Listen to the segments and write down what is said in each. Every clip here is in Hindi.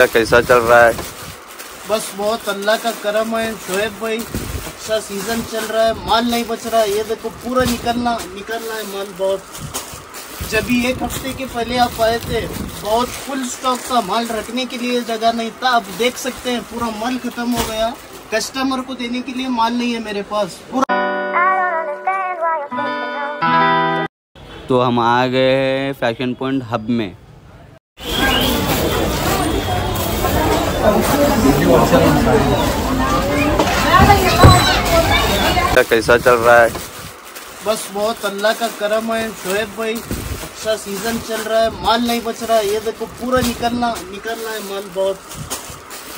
कैसा चल रहा है? बस बहुत अल्लाह का करम है शोएब भाई अच्छा सीज़न चल रहा है माल नहीं बच रहा है। ये देखो पूरा निकलना निकल रहा है माल बहुत। जब भी एक हफ़्ते के पहले आप आए थे बहुत फुल स्टॉक था माल रखने के लिए जगह नहीं था। अब देख सकते हैं पूरा माल खत्म हो गया। कस्टमर को देने के लिए माल नहीं है मेरे पास। पूरा तो हम आ गए हैं फ़ैशन पॉइंट हब में। कैसा चल रहा है? बस बहुत अल्लाह का करम है, शोएब भाई अच्छा सीज़न चल रहा है, माल नहीं बच रहा है। ये देखो, पूरा निकलना निकल रहा है माल बहुत।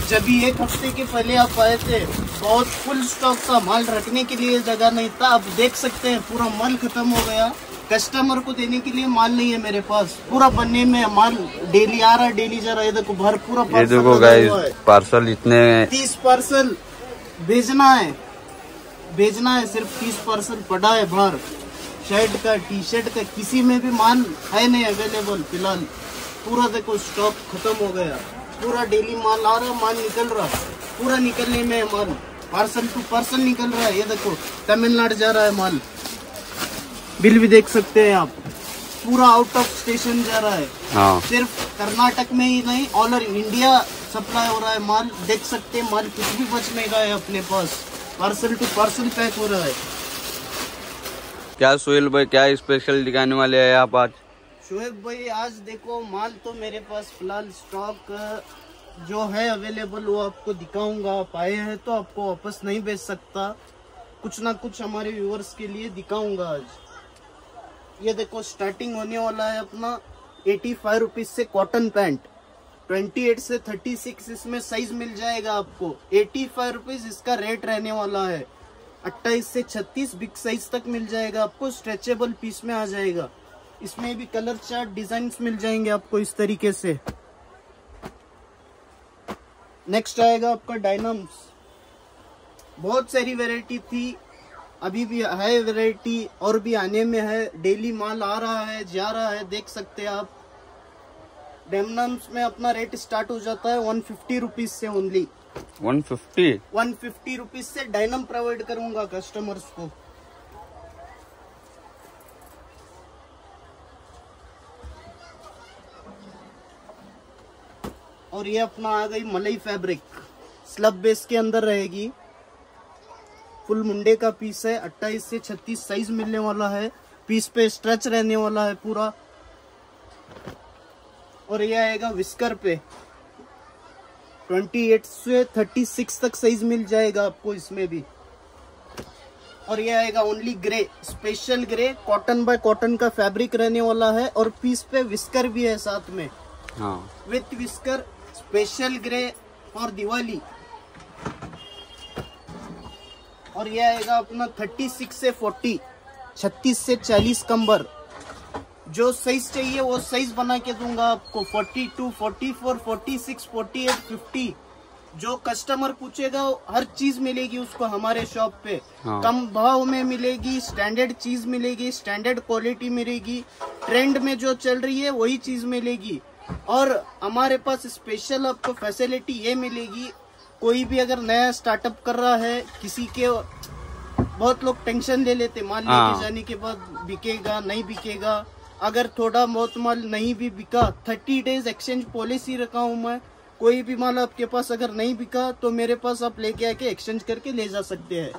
जब भी एक हफ़्ते के पहले आप आए थे, बहुत फुल स्टॉक था, माल रखने के लिए जगह नहीं था। आप देख सकते हैं, पूरा माल खत्म हो गया। कस्टमर को देने के लिए माल नहीं है मेरे पास। पूरा बनने में माल डेली आ रहा है डेली जा रहा है। देखो भर पूरा ये देखो गाइस पार्सल इतने तीस पार्सल भेजना है। भेजना है सिर्फ़ तीस पार्सल पड़ा है बाहर। शर्ट का टी शर्ट का किसी में भी माल है नहीं अवेलेबल फ़िलहाल। पूरा देखो स्टॉक खत्म हो गया। पूरा डेली माल आ रहा माल निकल रहा। पूरा निकलने में माल। पार्सल टू पार्सल निकल रहा है ये देखो तमिलनाडु जा रहा है माल। बिल भी देख सकते हैं आप। पूरा आउट ऑफ़ स्टेशन जा रहा है। हाँ। सिर्फ़ कर्नाटक में ही नहीं ऑल ओवर इंडिया सप्लाई हो रहा है माल। देख सकते हैं माल कुछ भी बच गया है अपने पास। पार्सल टू पार्सल पैक हो रहा है। क्या सुहेल भाई क्या स्पेशल दिखाने वाले हैं आप आज? शोएब भाई आज देखो माल तो मेरे पास फ़िलहाल स्टॉक जो है अवेलेबल वो आपको दिखाऊँगा। आप आए हैं तो आपको वापस नहीं बेच सकता। कुछ ना कुछ हमारे व्यूअर्स के लिए दिखाऊँगा आज। ये देखो स्टार्टिंग होने वाला है अपना एटी फाइव रुपीज़ से कॉटन पैंट 28 से 36 इसमें साइज़ मिल जाएगा आपको. एटी फाइव रुपीज़ इसका रेट रहने वाला है. 28 से 36 बिग साइज़ तक मिल जाएगा आपको स्ट्रेचेबल पीस में आ जाएगा. इसमें भी कलर चार्ट डिज़ाइन मिल जाएँगे आपको इस तरीके से. नेक्स्ट आएगा आपका डायनाम्स बहुत सारी वेराइटी थी. अभी भी है वैरायटी और भी आने में है। डेली माल आ रहा है जा रहा है देख सकते हैं आप। डायनाम्स में अपना रेट स्टार्ट हो जाता है वन फिफ्टी रुपीज़ से ओनली 150 वन फिफ्टी रुपीज़ से डायनम प्रोवाइड करूँगा कस्टमर्स को। और ये अपना आ गई मलई फैब्रिक स्लब बेस के अंदर रहेगी। फुल मुंडे का पीस है 28 से 36 साइज़ मिलने वाला है। पीस पे स्ट्रेच रहने वाला है पूरा। और ये आएगा विस्कर पे। 28 से 36 तक साइज़ मिल जाएगा आपको इसमें भी। और ये आएगा only grey special grey cotton by cotton का फैब्रिक रहने वाला है। और पीस पे विस्कर भी है साथ में। हाँ। With whisker special grey for Diwali. और ये आएगा अपना 36 से 40 36 से 40 कंबर। जो साइज़ चाहिए वो साइज़ बना के दूँगा आपको। 42, 44, 46, 48, 50 जो कस्टमर पूछेगा हर चीज़ मिलेगी उसको हमारे शॉप पे। हाँ। कम भाव में मिलेगी स्टैंडर्ड चीज़ मिलेगी स्टैंडर्ड क्वालिटी मिलेगी। ट्रेंड में जो चल रही है वही चीज़ मिलेगी। और हमारे पास स्पेशल आपको फैसिलिटी ये मिलेगी कोई भी अगर नया स्टार्टअप कर रहा है किसी के बहुत लोग टेंशन ले लेते माल। लेके जाने के बाद बिकेगा नहीं बिकेगा। अगर थोड़ा बहुत माल नहीं भी बिका थर्टी डेज़ एक्सचेंज पॉलिसी रखा हूँ मैं कोई भी माल आपके पास अगर नहीं बिका तो मेरे पास आप लेके आके एक्सचेंज करके ले जा सकते हैं।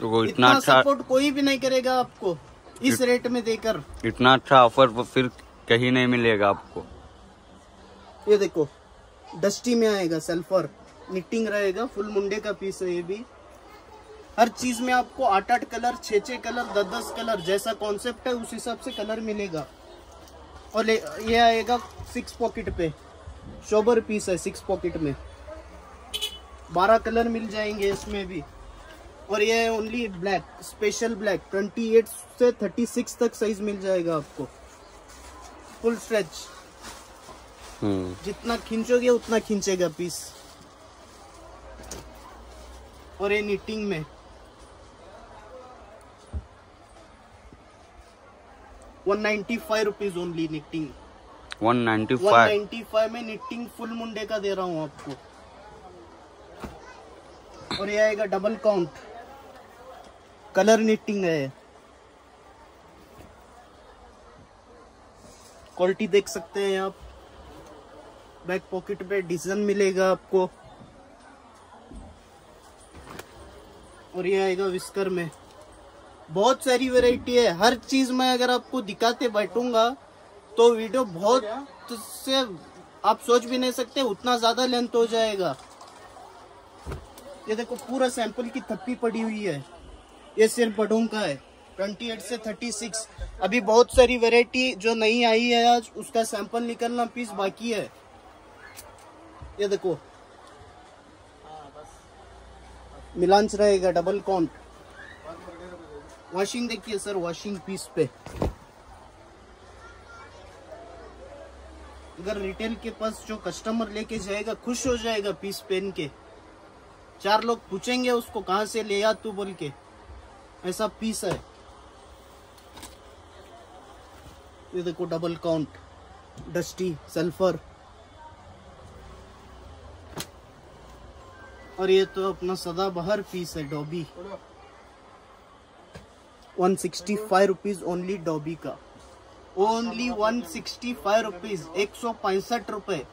तो वो इतना इतना अच्छा सपोर्ट कोई भी नहीं करेगा आपको इस इत, रेट में देकर। इतना अच्छा ऑफ़र फिर कहीं नहीं मिलेगा आपको। ये देखो डस्टी में आएगा, सल्फ़र। निटिंग रहेगा, फुल मुंडे का पीस है ये भी। हर चीज़ में आपको आठ आठ कलर छः छः कलर दस दस कलर जैसा कॉन्सेप्ट है, उस हिसाब से कलर मिलेगा। और ये आएगा सिक्स पॉकेट पे। शोबर पीस है सिक्स पॉकेट में। बारह कलर मिल जाएँगे इसमें भी। और ये ओनली ब्लैक स्पेशल ब्लैक 28 से 36 तक साइज़ मिल जाएगा आपको। फुल स्ट्रेच जितना खींचोगे उतना खींचेगा पीस और ये निटिंग में. One ninety five rupees only knitting one ninety five five में निटिंग फुल मुंडे का दे रहा हूँ आपको. और ये आएगा डबल काउंट कलर निटिंग है क्वालिटी देख सकते हैं आप. बैक पॉकेट पे डिज़ाइन मिलेगा आपको। और ये आएगा विस्कर में। बहुत सारी वैरायटी है। हर चीज़ में अगर आपको दिखाते बैठूँगा तो वीडियो बहुत से आप सोच भी नहीं सकते, उतना ज़्यादा लेंथ हो जाएगा। ये देखो, पूरा सैंपल की थप्पी पड़ी हुई है। ये सिर्फ़ बड़ों का है। 28 से 36 अभी बहुत सारी वैरायटी जो नहीं आई है आज, उसका सैंपल निकलना पीस बाकी है। ये देखो। मिलांच रहेगा डबल काउंट वॉशिंग देखिए सर वॉशिंग पीस पे। अगर रिटेल के पास जो कस्टमर लेके जाएगा खुश हो जाएगा पीस पहन के। चार लोग पूछेंगे उसको कहाँ से ले आ तू? बोल के। ऐसा पीस है। ये देखो डबल काउंट डस्टी सल्फ़र और ये तो अपना सदा बहर पीस है dobby. One sixty five rupees only dobby का। Only one sixty five rupees एक सौ पैंसठ रुपए।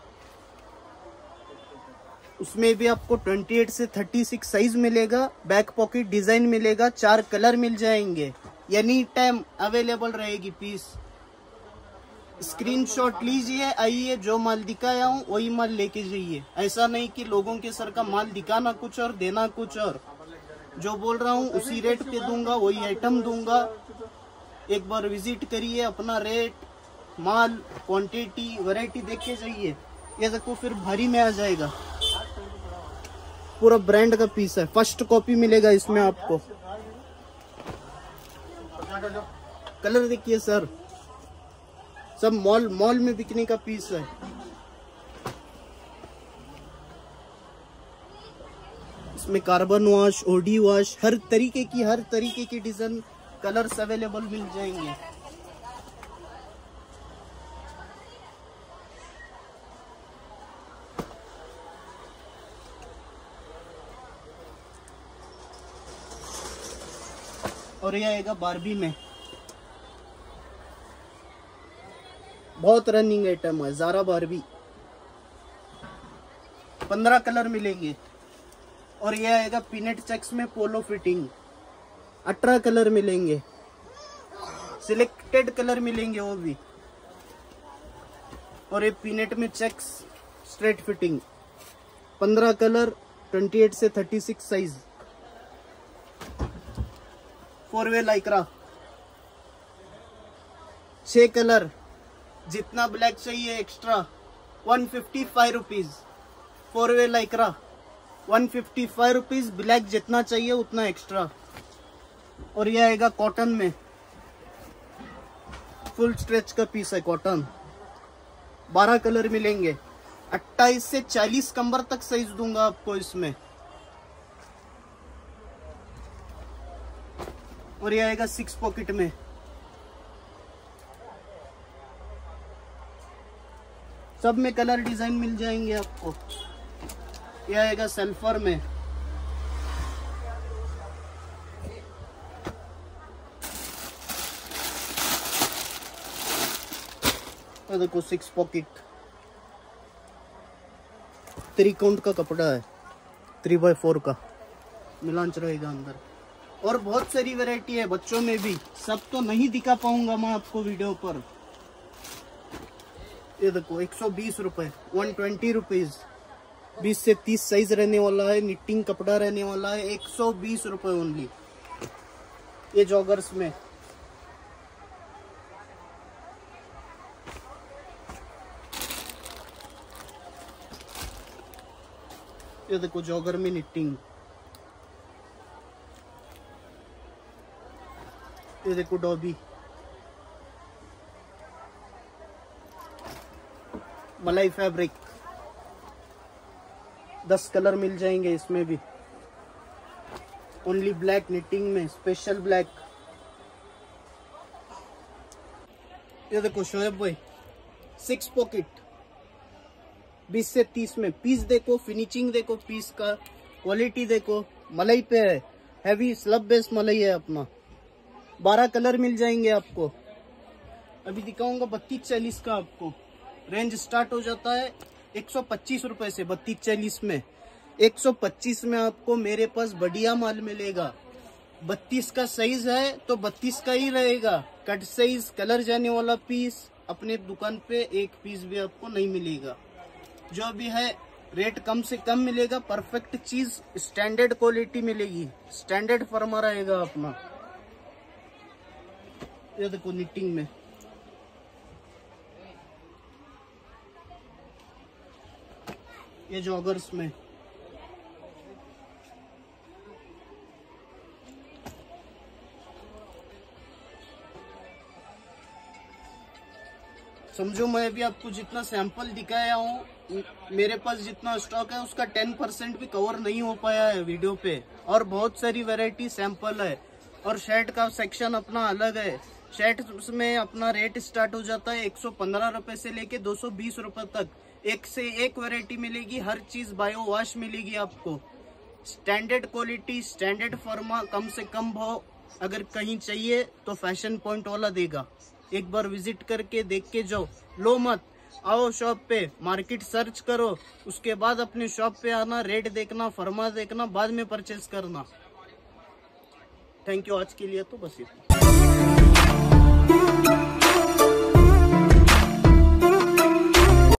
उसमें भी आपको 28 से 36 साइज़ मिलेगा बैक पॉकेट डिज़ाइन मिलेगा, चार कलर मिल जाएँगे। एनी टाइम अवेलेबल रहेगी पीस। स्क्रीनशॉट लीजिए, आइए, जो माल दिखाया हूँ, वही माल लेके जाइए। ऐसा नहीं कि लोगों के सर का माल दिखाना कुछ और, देना कुछ और। जो बोल रहा हूँ, उसी रेट पे दूँगा, वही आइटम दूँगा। एक बार विज़िट करिए, अपना रेट माल क्वांटिटी वैरायटी देख के जाइए। ये देखो, फिर भारी में आ जाएगा। पूरा ब्रांड का पीस है। फ़र्स्ट कॉपी मिलेगा इसमें आपको। कलर देखिए सर सब मॉल मॉल में बिकने का पीस है। इसमें कार्बन वॉश, ओडी वॉश, हर तरीके की, हर तरीके की डिज़ाइन, कलर्स अवेलेबल मिल जाएँगे। और ये आएगा बारबी में। बहुत रनिंग आइटम है जारा बारबी पंद्रह कलर मिलेंगे। और ये आएगा पीनेट चेक्स में पोलो फिटिंग अठारह कलर मिलेंगे। सिलेक्टेड कलर मिलेंगे वो भी। और ये पीनेट में चेक्स स्ट्रेट फिटिंग पंद्रह कलर ट्वेंटी एट से thirty six size four way Lycra छह कलर जितना ब्लैक चाहिए extra one fifty five rupees four way Lycra one fifty five rupees black जितना चाहिए उतना एक्स्ट्रा और ये आएगा कॉटन में. फुल स्ट्रेच का पीस है कॉटन बारह कलर मिलेंगे. 28 से 40 कंबर तक साइज़ दूँगा आपको इसमें. और ये आएगा सिक्स पॉकेट में. सब में कलर डिज़ाइन मिल जाएँगे आपको। ये आएगा सल्फ़र में। ये देखो सिक्स पॉकेट काउंट का कपड़ा है। थ्री बाय फोर का। मिलांच रहेगा अंदर। और बहुत सारी वैरायटी है बच्चों में भी। सब तो नहीं दिखा पाऊँगा मैं आपको वीडियो पर। ये देखो, एक सौ बीस रुपए वन ट्वेंटी रुपीज़ बीस से तीस साइज़ रहने वाला है निटिंग कपड़ा रहने वाला है, एक सौ बीस रुपए ओनली ये जॉगर्स में। ये देखो जॉगर में निटिंग ये देखो, डॉबी। मलाई फैब्रिक दस कलर मिल जाएँगे इसमें भी। ओनली ब्लैक निटिंग में स्पेशल ब्लैक ये देखो, शोएब भाई सिक्स पॉकेट बीस से तीस में पीस देखो फिनिशिंग देखो पीस का क्वालिटी देखो, मलाई पे है। हैवी स्लब बेस मलाई है अपना। बारह कलर मिल जाएँगे आपको। अभी दिखाऊँगा बत्तीस चालीस का आपको। रेंज स्टार्ट हो जाता है एक सौ पच्चीस से, बत्तीस चालीस में। एक सौ पच्चीस में आपको मेरे पास बढ़िया माल मिलेगा। बत्तीस का साइज़ है तो बत्तीस का ही रहेगा। कट साइज़ कलर जाने वाला पीस अपने दुकान पे एक पीस भी आपको नहीं मिलेगा। जो भी है रेट कम से कम मिलेगा परफेक्ट चीज़ स्टैंडर्ड क्वालिटी मिलेगी। स्टैंडर्ड फर्मा रहेगा अपना। ये देखो निटिंग में। ये जॉगर्स में समझो, मैं अभी आपको जितना सैंपल दिखाया हूँ मेरे पास जितना स्टॉक है, उसका टेन परसेंट भी कवर नहीं हो पाया है वीडियो पे। और बहुत सारी वैरायटी सैंपल है। और शर्ट का सेक्शन अपना अलग है। शर्ट में अपना रेट स्टार्ट हो जाता है एक सौ पंद्रह रुपए से लेके दो सौ बीस रुपए तक। एक से एक वैरायटी मिलेगी, हर चीज़ बायो वॉश मिलेगी आपको। स्टैंडर्ड क्वालिटी स्टैंडर्ड फर्मा कम से कम भाव, अगर कहीं चाहिए तो फ़ैशन पॉइंट वाला देगा। एक बार विज़िट करके देख के जाओ। लो मत, आओ शॉप पे मार्केट सर्च करो, उसके बाद अपने शॉप पे आना रेट देखना फर्मा देखना, बाद में परचेज करना। थैंक यू आज के लिए तो बस इतना।